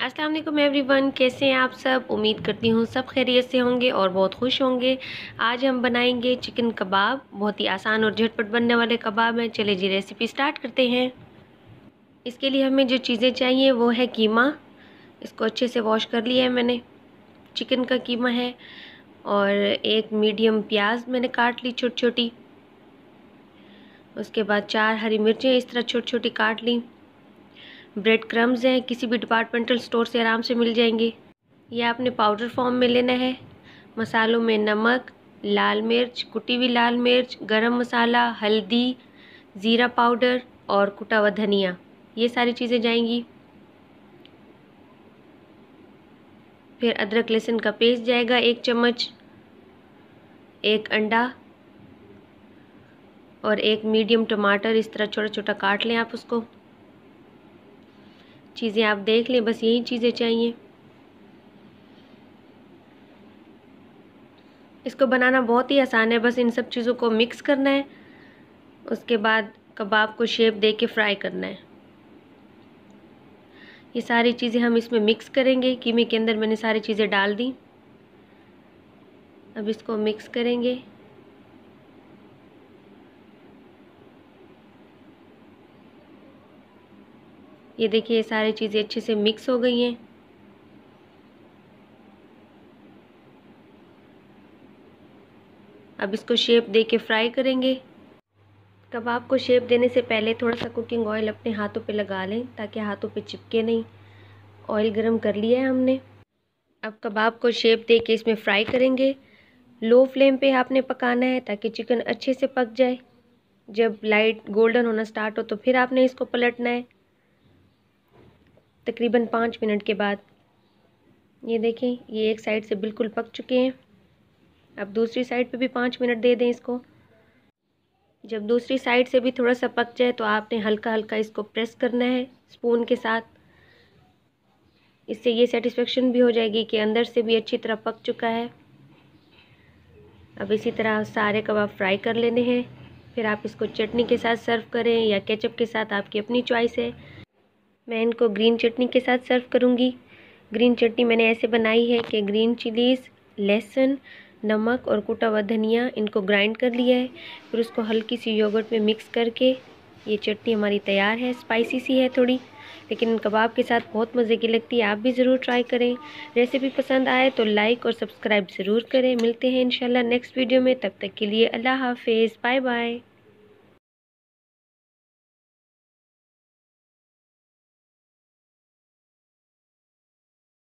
Aslam everyone, कैसे हैं आप सब? उम्मीद करती हूँ सब खैरियत से होंगे और बहुत खुश होंगे। आज हम बनाएँगे चिकन कबाब। बहुत ही आसान और झटपट बनने वाले कबाब हैं। चले जी रेसिपी स्टार्ट करते हैं। इसके लिए हमें जो चीज़ें चाहिए वो है कीमा। इसको अच्छे से वॉश कर लिया है मैंने। चिकन का कीमा है और एक मीडियम प्याज मैंने काट ली छोटी छोटी उसके बाद चार हरी मिर्चें इस तरह छोटी छोटी काट ली। ब्रेड क्रम्स हैं, किसी भी डिपार्टमेंटल स्टोर से आराम से मिल जाएँगे। यह आपने पाउडर फॉर्म में लेना है। मसालों में नमक, लाल मिर्च, कुटी हुई लाल मिर्च, गरम मसाला, हल्दी, ज़ीरा पाउडर और कुटा हुआ धनिया। ये सारी चीज़ें जाएँगी। फिर अदरक लहसुन का पेस्ट जाएगा एक चम्मच, एक अंडा और एक मीडियम टमाटर। इस तरह छोटा छोटा काट लें आप उसको। चीज़ें आप देख लें, बस यही चीज़ें चाहिए। इसको बनाना बहुत ही आसान है, बस इन सब चीज़ों को मिक्स करना है। उसके बाद कबाब को शेप दे के फ्राई करना है। ये सारी चीज़ें हम इसमें मिक्स करेंगे, कीमे के अंदर मैंने सारी चीज़ें डाल दी। अब इसको मिक्स करेंगे। ये देखिए, ये सारी चीज़ें अच्छे से मिक्स हो गई हैं। अब इसको शेप दे के फ्राई करेंगे। कबाब को शेप देने से पहले थोड़ा सा कुकिंग ऑयल अपने हाथों पे लगा लें, ताकि हाथों पे चिपके नहीं। ऑयल गरम कर लिया है हमने। अब कबाब को शेप दे के इसमें फ्राई करेंगे लो फ्लेम पे आपने पकाना है, ताकि चिकन अच्छे से पक जाए। जब लाइट गोल्डन होना स्टार्ट हो तो फिर आपने इसको पलटना है। तकरीबन पाँच मिनट के बाद। ये देखें, ये एक साइड से बिल्कुल पक चुके हैं। अब दूसरी साइड पे भी पाँच मिनट दे दें इसको। जब दूसरी साइड से भी थोड़ा सा पक जाए तो आपने हल्का हल्का इसको प्रेस करना है स्पून के साथ। इससे ये सेटिस्फेक्शन भी हो जाएगी कि अंदर से भी अच्छी तरह पक चुका है। अब इसी तरह सारे कबाब फ्राई कर लेने हैं। फिर आप इसको चटनी के साथ सर्व करें या केचप के साथ आपकी अपनी चॉइस है। मैं इनको ग्रीन चटनी के साथ सर्व करूँगी। ग्रीन चटनी मैंने ऐसे बनाई है कि ग्रीन चिलीज़, लहसुन, नमक और कुटा हुआ धनिया इनको ग्राइंड कर लिया है। फिर उसको हल्की सी योगर्ट में मिक्स करके ये चटनी हमारी तैयार है। स्पाइसी सी है थोड़ी, लेकिन कबाब के साथ बहुत मज़े की लगती है। आप भी ज़रूर ट्राई करें। रेसिपी पसंद आए तो लाइक और सब्सक्राइब ज़रूर करें। मिलते हैं इंशाल्लाह नेक्स्ट वीडियो में। तब तक के लिए अल्लाह हाफिज़। Bye bye.